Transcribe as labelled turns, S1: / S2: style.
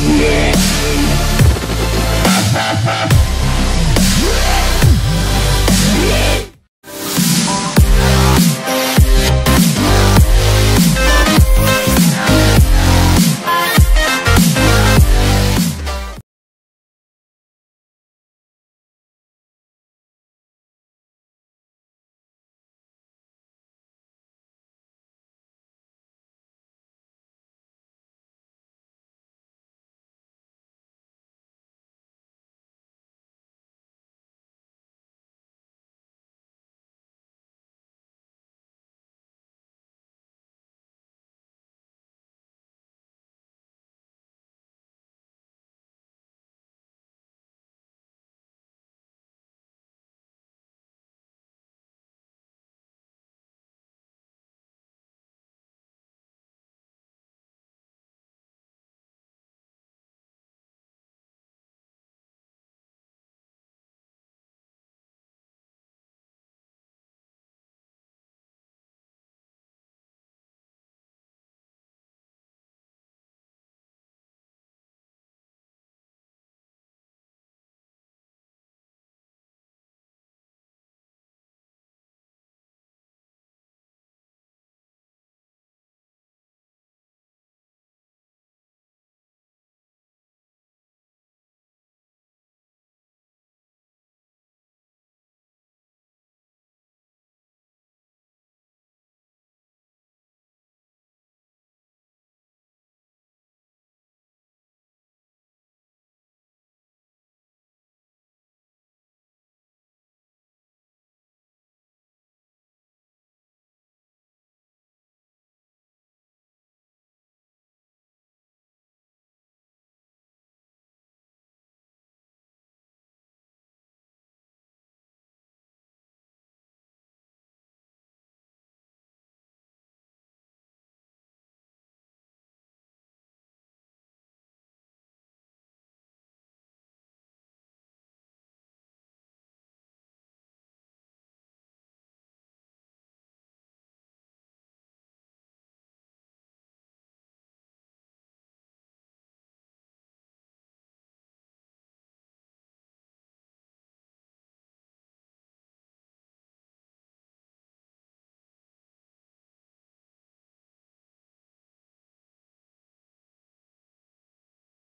S1: Yeah.